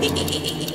Hehehehe